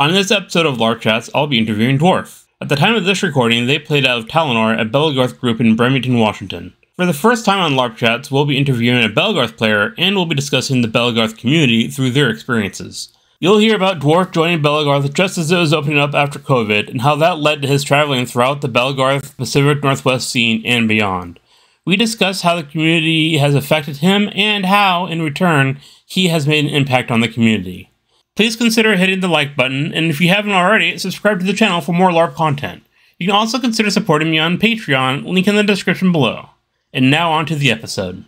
On this episode of LARP Chats, I'll be interviewing Dwarf. At the time of this recording, they played out of Talonor at Belegarth Group in Bremerton, Washington. For the first time on LARP Chats, we'll be interviewing a Belegarth player and we'll be discussing the Belegarth community through their experiences. You'll hear about Dwarf joining Belegarth just as it was opening up after COVID and how that led to his traveling throughout the Belegarth Pacific Northwest scene and beyond. We discuss how the community has affected him and how, in return, he has made an impact on the community. Please consider hitting the like button, and if you haven't already, subscribe to the channel for more LARP content. You can also consider supporting me on Patreon, link in the description below. And now on to the episode.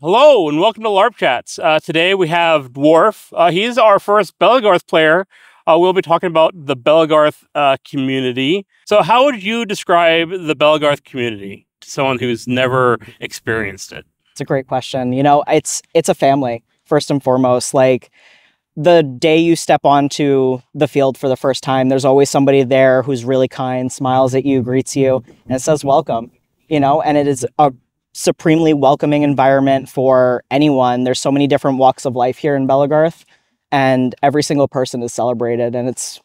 Hello and welcome to LARP Chats. Uh, today we have Dwarf. Uh, he's our first Belegarth player. Uh, we'll be talking about the Belegarth uh, community. So, how would you describe the Belegarth community to someone who's never experienced it? It's a great question. You know, it's it's a family first and foremost. Like the day you step onto the field for the first time, there's always somebody there who's really kind, smiles at you, greets you, and says welcome. You know, and it is a supremely welcoming environment for anyone. There's so many different walks of life here in Belegarth, and every single person is celebrated, and it's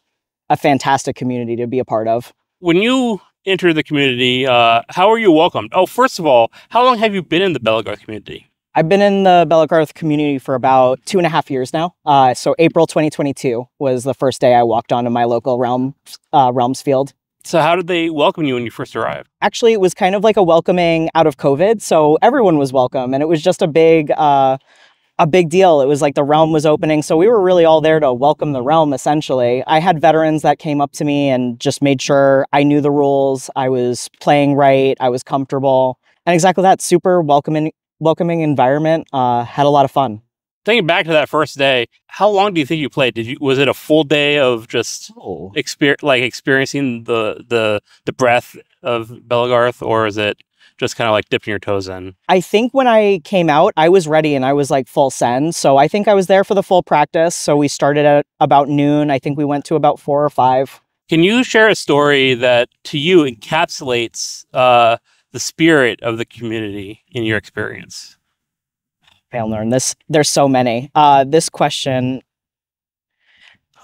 a fantastic community to be a part of. When you enter the community, uh, how are you welcomed? Oh, first of all, how long have you been in the Belegarth community? I've been in the Belegarth community for about two and a half years now. Uh, so April 2022 was the first day I walked onto my local realm uh, realms field. So how did they welcome you when you first arrived? Actually, it was kind of like a welcoming out of COVID. So everyone was welcome, and it was just a big, uh, a big deal. It was like the realm was opening, so we were really all there to welcome the realm. Essentially, I had veterans that came up to me and just made sure I knew the rules, I was playing right, I was comfortable, and exactly that. Super welcoming, welcoming environment. Uh, had a lot of fun thinking back to that first day, how long do you think you played? Did you was it a full day of just oh. exper- like experiencing the the the breath of Belegarth, or is it just kind of like dipping your toes in? I think when I came out, I was ready and I was like full send. So I think I was there for the full practice. So we started at about noon. I think we went to about four or five. Can you share a story that to you encapsulates uh, the spirit of the community in your experience? fail learn. This there's so many. Uh this question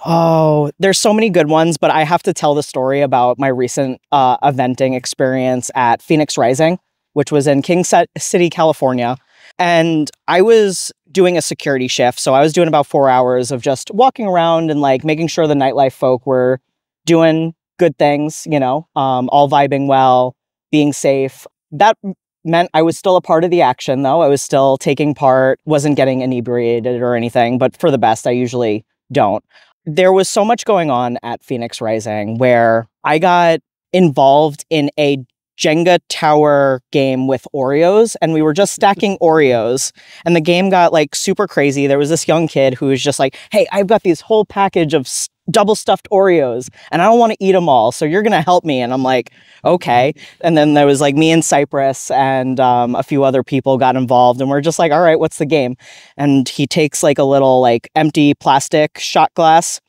oh there's so many good ones but i have to tell the story about my recent uh eventing experience at phoenix rising which was in king city california. And i was doing a security shift so i was doing about four hours of just walking around and like making sure the nightlife folk were doing good things you know um, all vibing well being safe that meant I was still a part of the action, though. I was still taking part, wasn't getting inebriated or anything, but for the best, I usually don't. There was so much going on at Phoenix Rising where I got involved in a Jenga tower game with Oreos, and we were just stacking Oreos. And the game got like super crazy. There was this young kid who was just like, Hey, I've got this whole package of double stuffed Oreos and I don't want to eat them all. So you're going to help me. And I'm like, okay. And then there was like me and Cypress and um, a few other people got involved and we're just like, all right, what's the game? And he takes like a little like empty plastic shot glass,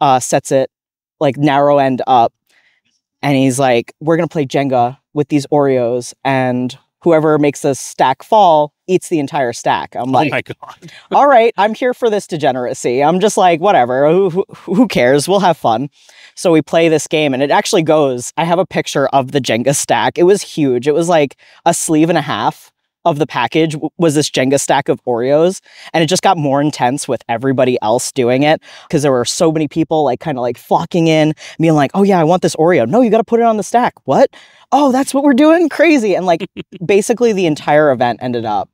uh, sets it like narrow end up. And he's like, we're going to play Jenga with these Oreos and whoever makes the stack fall eats the entire stack. I'm oh like, oh my God. all right, I'm here for this degeneracy. I'm just like, whatever, who, who cares? We'll have fun. So we play this game and it actually goes. I have a picture of the Jenga stack. It was huge. It was like a sleeve and a half of the package was this Jenga stack of Oreos. And it just got more intense with everybody else doing it because there were so many people like kind of like flocking in, being like, oh yeah, I want this Oreo. No, you got to put it on the stack. What? Oh, that's what we're doing? Crazy. And like basically the entire event ended up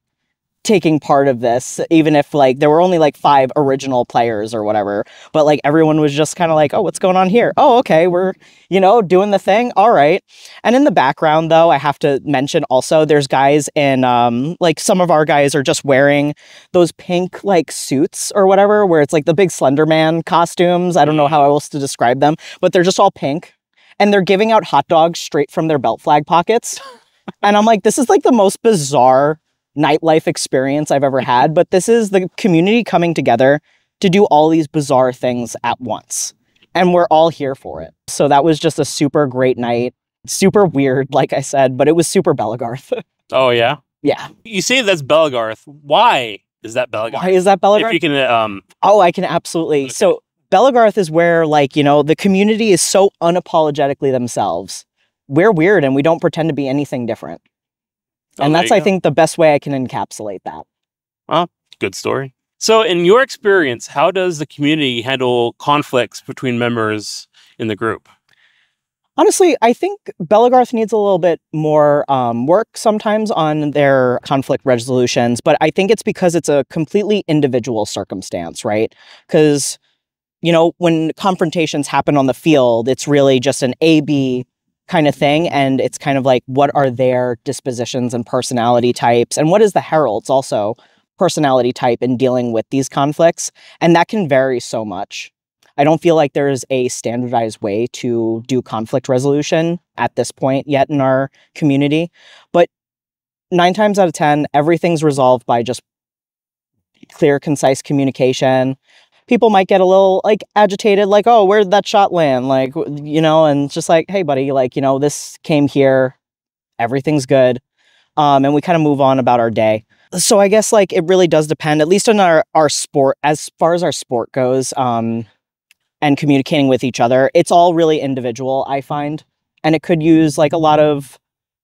taking part of this, even if like there were only like five original players or whatever. But like everyone was just kind of like, oh, what's going on here? Oh, okay, we're, you know, doing the thing. All right. And in the background, though, I have to mention also there's guys in um like some of our guys are just wearing those pink like suits or whatever, where it's like the big Slender Man costumes. I don't know how else to describe them, but they're just all pink. And they're giving out hot dogs straight from their belt flag pockets. and I'm like, this is like the most bizarre nightlife experience I've ever had, but this is the community coming together to do all these bizarre things at once. And we're all here for it. So that was just a super great night. Super weird, like I said, but it was super Belegarth. oh, yeah? Yeah. You say that's Belegarth. Why is that Belegarth? Why is that Belegarth? If you can. Um... Oh, I can absolutely. Okay. So Belegarth is where, like, you know, the community is so unapologetically themselves. We're weird and we don't pretend to be anything different. Oh, and that's, I go. think, the best way I can encapsulate that. good story. So, in your experience, how does the community handle conflicts between members in the group? Honestly, I think Belegarth needs a little bit more um, work sometimes on their conflict resolutions, but I think it's because it's a completely individual circumstance, right? Because, you know, when confrontations happen on the field, it's really just an A B kind of thing. And it's kind of like, what are their dispositions and personality types? And what is the Herald's also personality type in dealing with these conflicts? And that can vary so much. I don't feel like there's a standardized way to do conflict resolution at this point yet in our community. But nine times out of 10, everything's resolved by just clear, concise communication. People might get a little like agitated, like, oh, where did that shot land? Like, you know, and just like, hey, buddy, like, you know, this came here, everything's good. Um, and we kind of move on about our day. So I guess like it really does depend, at least on our, our sport, as far as our sport goes. Um, and communicating with each other. It's all really individual, I find. And it could use like a lot of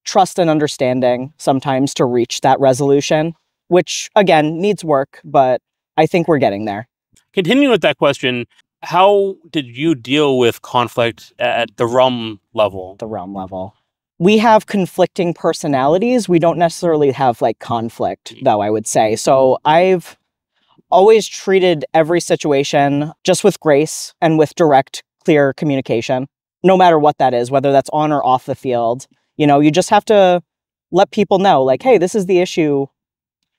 trust and understanding sometimes to reach that resolution, which again needs work, but I think we're getting there. Continuing with that question, how did you deal with conflict at the realm level? the realm level. We have conflicting personalities. We don't necessarily have like conflict, hmm. though, I would say. So I've always treated every situation just with grace and with direct, clear communication, no matter what that is, whether that's on or off the field. You know, you just have to let people know, like, hey, this is the issue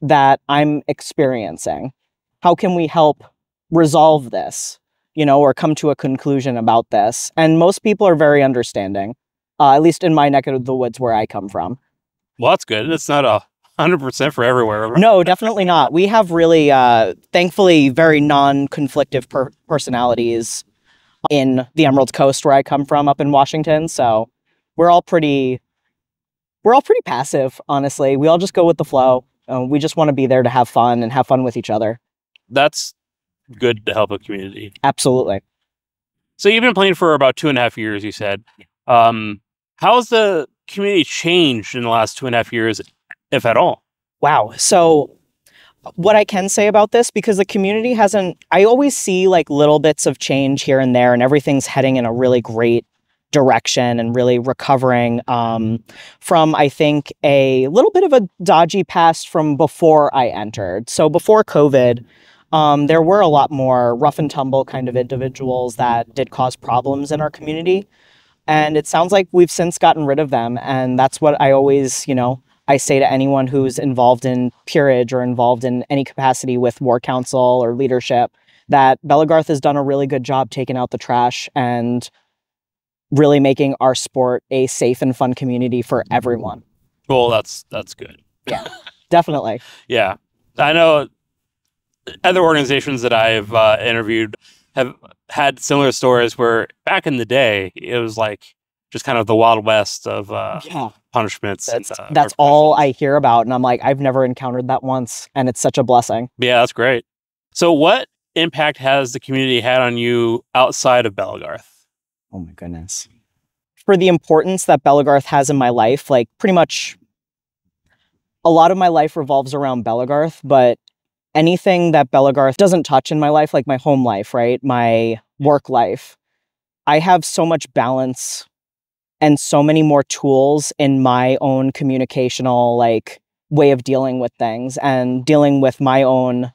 that I'm experiencing. How can we help resolve this? You know, or come to a conclusion about this. And most people are very understanding uh, at least in my neck of the woods where I come from. Well, that's good. It's not a hundred percent for everywhere. No, definitely not. We have really, uh, thankfully, very non-conflictive per- personalities in the Emerald Coast where I come from, up in Washington. So we're all pretty, we're all pretty passive, honestly. We all just go with the flow. Uh, we just want to be there to have fun and have fun with each other. That's good to help a community. Absolutely. So you've been playing for about two and a half years. You said, um, how's the community changed in the last two and a half years, if at all? Wow. So what I can say about this because the community hasn't I always see like little bits of change here and there and everything's heading in a really great direction and really recovering um, from I think a little bit of a dodgy past from before I entered. So before COVID, um, there were a lot more rough and tumble kind of individuals that did cause problems in our community. And it sounds like we've since gotten rid of them. And that's what I always, you know, I say to anyone who's involved in peerage or involved in any capacity with war council or leadership that Belegarth has done a really good job taking out the trash and really making our sport a safe and fun community for everyone. Well, that's that's good. Yeah, definitely. Yeah, I know other organizations that I've uh, interviewed have had similar stories where back in the day it was like just kind of the wild west of uh, Yeah. punishments. and, That's uh, that's all I hear about. And I'm like, I've never encountered that once. And it's such a blessing. Yeah, that's great. So, what impact has the community had on you outside of Belegarth? Oh my goodness. For the importance that Belegarth has in my life, like pretty much a lot of my life revolves around Belegarth, but anything that Belegarth doesn't touch in my life, like my home life, right? My work life, I have so much balance and so many more tools in my own communicational like way of dealing with things and dealing with my own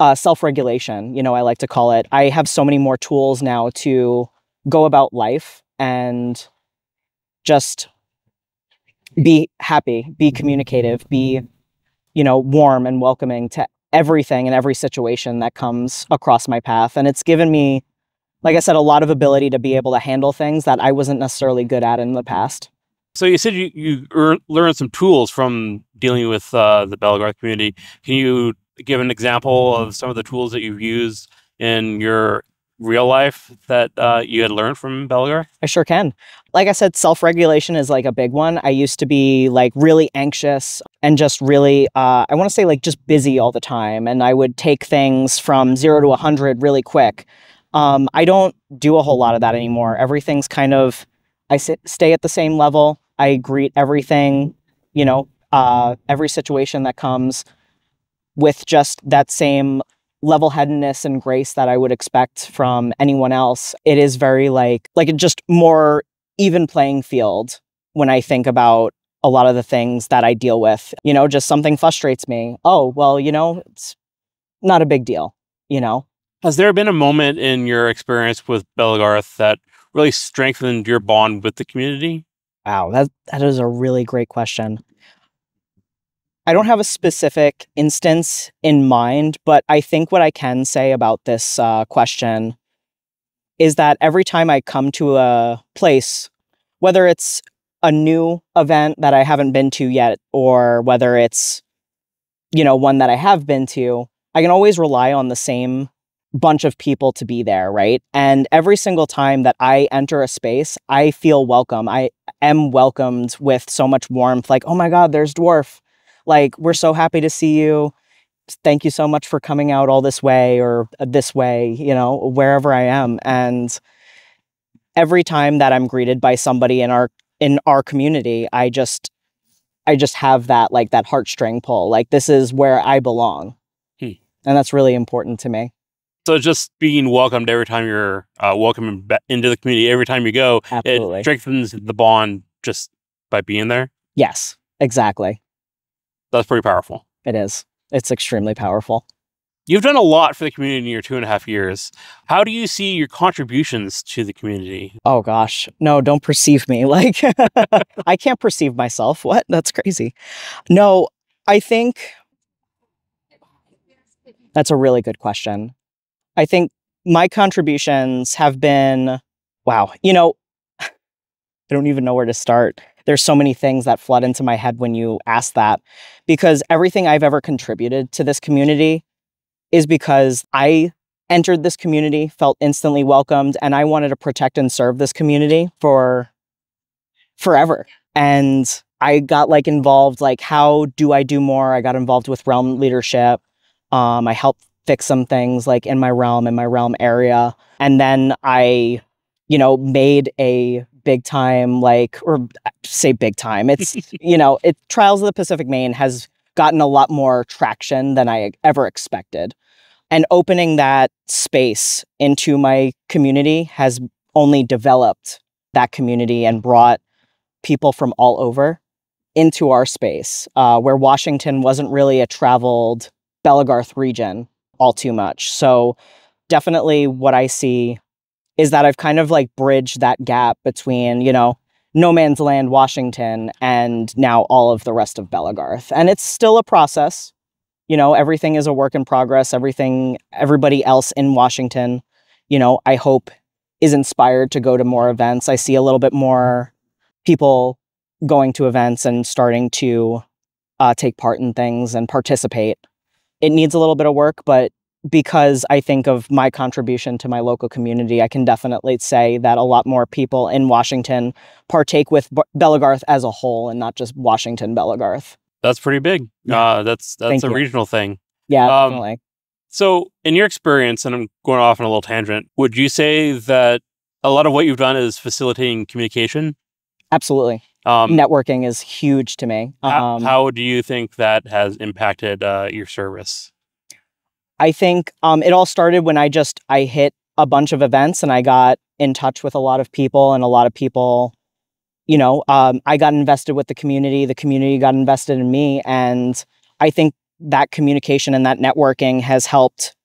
uh, self-regulation you know i like to call it. I have so many more tools now to go about life and just be happy, be communicative, be, you know, warm and welcoming to everything and every situation that comes across my path. And it's given me, like I said, a lot of ability to be able to handle things that I wasn't necessarily good at in the past. So, you said you, you ear- learned some tools from dealing with uh, the Belegarth community. Can you give an example of some of the tools that you've used in your real life that uh, you had learned from Belegarth? I sure can. Like I said, self regulation is like a big one. I used to be like really anxious and just really, uh, I want to say like just busy all the time. And I would take things from zero to 100 really quick. Um, I don't do a whole lot of that anymore. Everything's kind of, I sit, stay at the same level. I greet everything, you know, uh, every situation that comes with just that same level headedness and grace that I would expect from anyone else. It is very like, like just more even playing field when I think about a lot of the things that I deal with. You know, just something frustrates me. Oh, well, you know, it's not a big deal, you know? Has there been a moment in your experience with Belegarth that really strengthened your bond with the community? Wow, that that is a really great question. I don't have a specific instance in mind, but I think what I can say about this uh, question is that every time I come to a place, whether it's a new event that I haven't been to yet, or whether it's, you know, one that I have been to, I can always rely on the same bunch of people to be there, right? And every single time that I enter a space, I feel welcome. I am welcomed with so much warmth, like, oh my God, there's Dwarf. Like, we're so happy to see you. Thank you so much for coming out all this way or uh, this way, you know, wherever I am. And every time that I'm greeted by somebody in our in our community, I just I just have that like that heartstring pull. Like this is where I belong. Hmm. And that's really important to me. So just being welcomed every time you're uh, welcome into the community, every time you go, Absolutely. it strengthens the bond just by being there. Yes, exactly. That's pretty powerful. It is. It's extremely powerful. You've done a lot for the community in your two and a half years. How do you see your contributions to the community? Oh gosh, no, don't perceive me like I can't perceive myself. What? That's crazy. No, I think that's a really good question. I think my contributions have been, wow, you know, I don't even know where to start. There's so many things that flood into my head when you ask that because everything I've ever contributed to this community is because I entered this community, felt instantly welcomed, and I wanted to protect and serve this community for forever. And I got like involved, like, how do I do more? I got involved with realm leadership. Um, I helped fix some things like in my realm, in my realm area. And then I, you know, made a big time, like, or say big time. It's, you know, it Trials of the Pacific Main has gotten a lot more traction than I ever expected. And opening that space into my community has only developed that community and brought people from all over into our space, uh, where Washington wasn't really a traveled Belegarth region all too much. So definitely what I see is that I've kind of like bridged that gap between, you know, no man's land Washington and now all of the rest of Belegarth. And it's still a process. You know, everything is a work in progress. Everything, everybody else in Washington, you know, I hope is inspired to go to more events. I see a little bit more people going to events and starting to uh, take part in things and participate it needs a little bit of work, but because I think of my contribution to my local community, I can definitely say that a lot more people in Washington partake with B- Belegarth as a whole and not just Washington Belegarth. That's pretty big. Yeah. Uh, that's that's Thank a you. regional thing. Yeah, um, definitely. So, in your experience, and I'm going off on a little tangent, would you say that a lot of what you've done is facilitating communication? Absolutely. Um, Networking is huge to me. Um, how, do you think that has impacted uh, your service? I think um, it all started when I just I hit a bunch of events and I got in touch with a lot of people and a lot of people, you know, um, I got invested with the community. The community got invested in me, and I think that communication and that networking has helped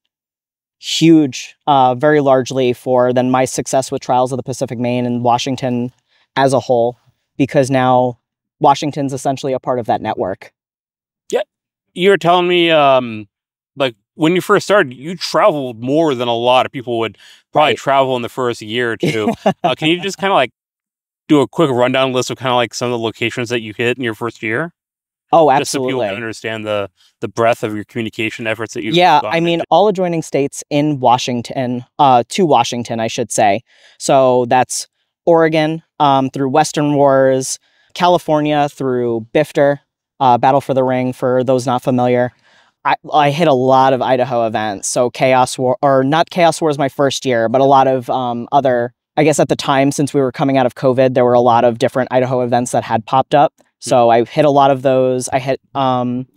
huge, uh, very largely for then my success with Trials of the Pacific Main and Washington as a whole because now Washington's essentially a part of that network. Yeah. You were telling me, um, like when you first started, you traveled more than a lot of people would probably right. travel in the first year or two. uh, can you just kind of like do a quick rundown list of kind of like some of the locations that you hit in your first year? Oh, absolutely. Just so people can understand the the breadth of your communication efforts that you. Yeah, I mean, into. all adjoining states in Washington, uh, to Washington, I should say. So that's Oregon um, through Western Wars, California through BIFTR, uh, Battle for the Ring, for those not familiar. I, I hit a lot of Idaho events. So Chaos War, or not Chaos War was my first year, but a lot of um, other. I guess at the time, since we were coming out of COVID, there were a lot of different Idaho events that had popped up. So I hit a lot of those. I hit um,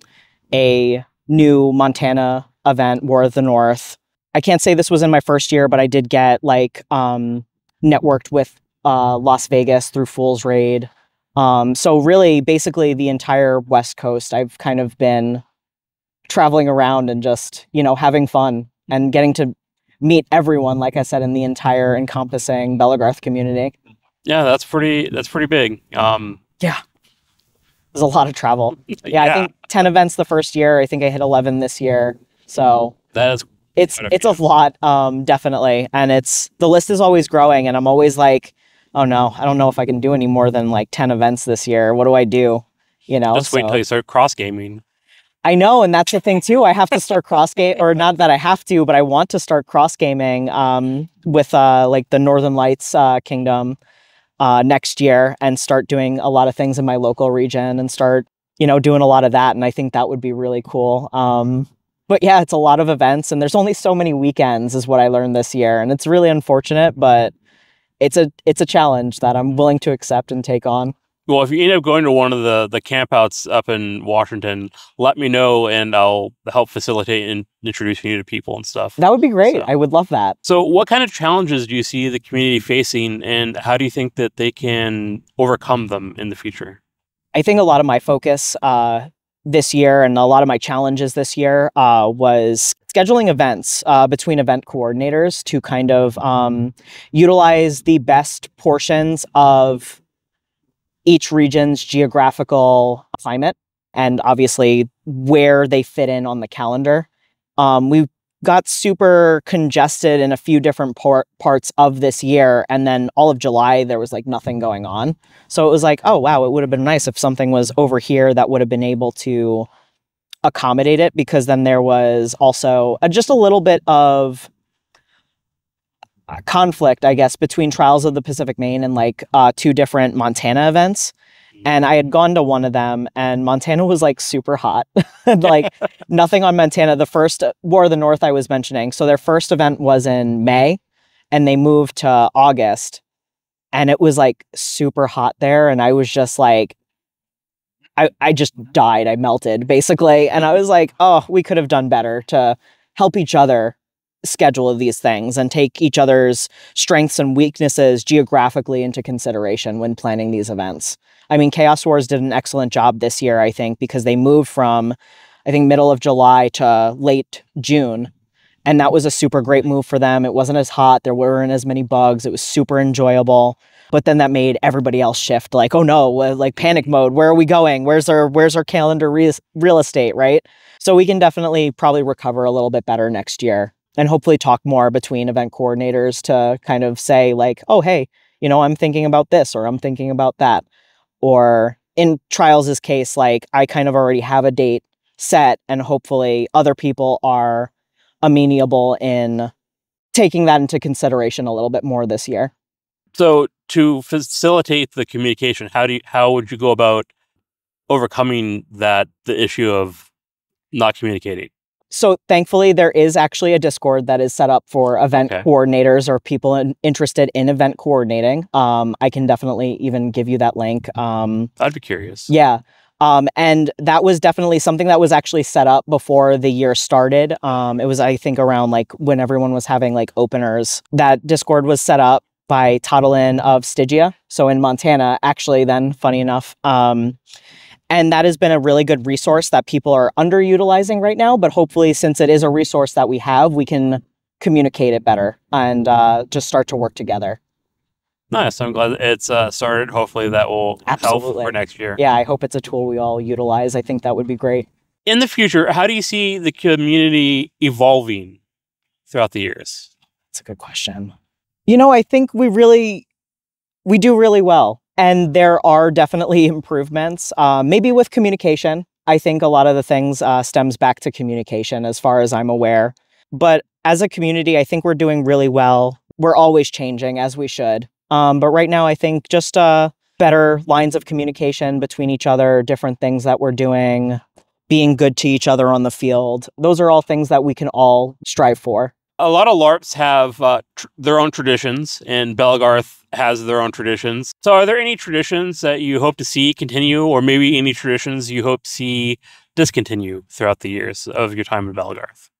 a new Montana event, War of the North. I can't say this was in my first year, but I did get like um, networked with uh, Las Vegas through Fool's Raid. Um, so really, basically, the entire West Coast, I've kind of been traveling around and just you know having fun and getting to meet everyone. Like I said, in the entire encompassing Belegarth community. Yeah, that's pretty. That's pretty big. Um, yeah. There's a lot of travel. Yeah, I think ten events the first year. I think I hit eleven this year. So that is it's a it's a lot, um, definitely, and it's the list is always growing, and I'm always like, oh no, I don't know if I can do any more than like ten events this year. What do I do? You know, just wait so- until you start cross gaming. I know, and that's the thing too. I have to start cross game, or not that I have to, but I want to start cross gaming um, with uh, like the Northern Lights uh, Kingdom uh, next year, and start doing a lot of things in my local region, and start you know doing a lot of that. And I think that would be really cool. Um, but yeah, it's a lot of events, and there's only so many weekends, is what I learned this year, and it's really unfortunate, but it's a it's a challenge that I'm willing to accept and take on. Well, if you end up going to one of the the campouts up in Washington, let me know and I'll help facilitate and introducing you to people and stuff. That would be great. So- I would love that. So, what kind of challenges do you see the community facing, and how do you think that they can overcome them in the future? I think a lot of my focus uh, this year and a lot of my challenges this year uh, was scheduling events uh, between event coordinators to kind of um, utilize the best portions of each region's geographical climate and obviously where they fit in on the calendar. Um, we got super congested in a few different por- parts of this year, and then all of July there was like nothing going on. So it was like, oh wow, it would have been nice if something was over here that would have been able to accommodate it because then there was also uh, just a little bit of conflict, I guess, between Trials of the Pacific Main and like uh, two different Montana events. And I had gone to one of them, and Montana was like super hot. like nothing on Montana. The first War of the North I was mentioning. So their first event was in May, and they moved to August and it was like super hot there and i was just like i i just died i melted basically and i was like oh we could have done better to help each other schedule of these things and take each other's strengths and weaknesses geographically into consideration when planning these events i mean chaos wars did an excellent job this year i think because they moved from i think middle of july to late june and that was a super great move for them. It wasn't as hot, there weren't as many bugs, it was super enjoyable. But then that made everybody else shift like, oh no, like panic mode. Where are we going? Where's our where's our calendar re- real estate, right? So we can definitely probably recover a little bit better next year and hopefully talk more between event coordinators to kind of say like, oh hey, you know, I'm thinking about this or I'm thinking about that. Or in Trials' case, like I kind of already have a date set and hopefully other people are amenable in taking that into consideration a little bit more this year. So, to facilitate the communication, how do you, how would you go about overcoming that the issue of not communicating? So thankfully, there is actually a Discord that is set up for event Okay. coordinators or people in, interested in event coordinating. Um, I can definitely even give you that link. Um, I'd be curious. Yeah. Um, and that was definitely something that was actually set up before the year started. Um, it was, I think, around like when everyone was having like openers. That Discord was set up by Toddlin of Stygia. So in Montana, actually, then, funny enough. And that has been a really good resource that people are underutilizing right now. But hopefully, since it is a resource that we have, we can communicate it better and uh, just start to work together. Nice. I'm glad it's uh, started. Hopefully, that will help for next year. Yeah, I hope it's a tool we all utilize. I think that would be great. In the future, how do you see the community evolving throughout the years? That's a good question. You know, I think we really we do really well, and there are definitely improvements. Uh, maybe with communication, I think a lot of the things uh, stems back to communication, as far as I'm aware. But as a community, I think we're doing really well. We're always changing, as we should. Um, but right now, I think just uh, better lines of communication between each other, different things that we're doing, being good to each other on the field. Those are all things that we can all strive for. A lot of LARPs have uh, tr- their own traditions, and Belegarth has their own traditions. So, are there any traditions that you hope to see continue, or maybe any traditions you hope to see discontinue throughout the years of your time in Belegarth?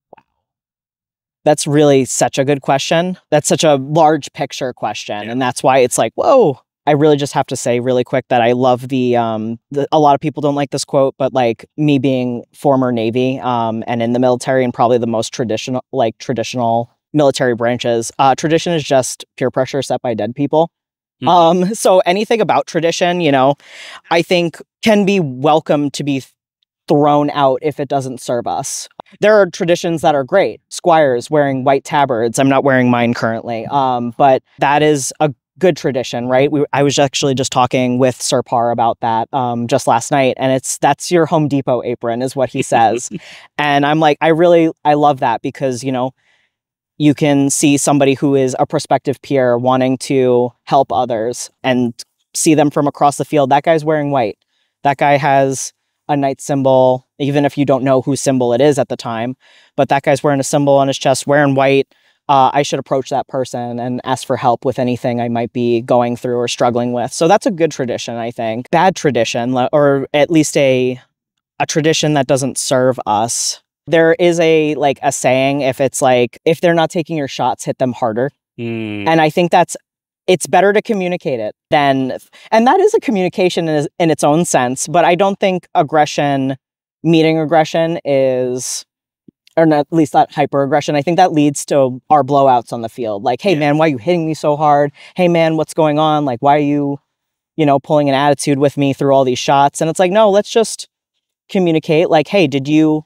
That's really such a good question. That's such a large picture question. Yeah. And that's why it's like, whoa, I really just have to say really quick that I love the um the, a lot of people don't like this quote, but like me being former Navy um and in the military and probably the most traditional like traditional military branches, uh tradition is just peer pressure set by dead people. Mm-hmm. Um so anything about tradition, you know, I think can be welcome to be thrown out if it doesn't serve us. There are traditions that are great. Squires wearing white tabards. I'm not wearing mine currently. Um, but that is a good tradition, right? We, I was actually just talking with Sir Par about that um, just last night, and it's that's your Home Depot apron, is what he says, and I'm like, I really, I love that because you know, you can see somebody who is a prospective peer wanting to help others and see them from across the field. That guy's wearing white. That guy has a knight symbol, even if you don't know whose symbol it is at the time. But that guy's wearing a symbol on his chest, wearing white. Uh, I should approach that person and ask for help with anything I might be going through or struggling with. So that's a good tradition, I think. Bad tradition, or at least a a tradition that doesn't serve us. There is a like a saying if it's like if they're not taking your shots, hit them harder. Mm. And I think that's it's better to communicate it than and that is a communication in, in its own sense but i don't think aggression meeting aggression is or not, at least that hyper aggression i think that leads to our blowouts on the field like hey yeah. man why are you hitting me so hard hey man what's going on like why are you you know pulling an attitude with me through all these shots and it's like no let's just communicate like hey did you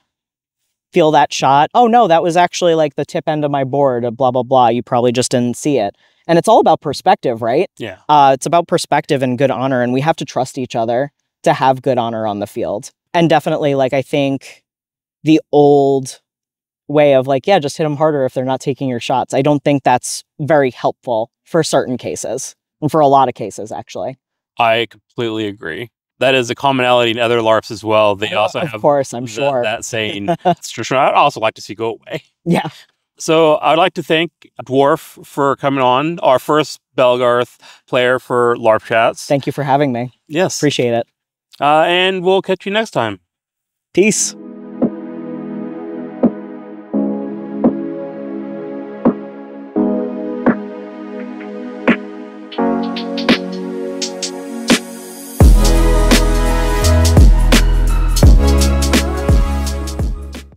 feel that shot oh no that was actually like the tip end of my board blah blah blah you probably just didn't see it and it's all about perspective, right? Yeah. Uh, it's about perspective and good honor. And we have to trust each other to have good honor on the field. And definitely, like, I think the old way of like, yeah, just hit them harder if they're not taking your shots. I don't think that's very helpful for certain cases and for a lot of cases, actually. I completely agree. That is a commonality in other LARPs as well. They also of have, of course, I'm sure that saying. I'd also like to see go away. Yeah. So I'd like to thank Dwarf for coming on, our first Belegarth player for LARP Chats. Thank you for having me. Yes. Appreciate it. Uh, and we'll catch you next time. Peace.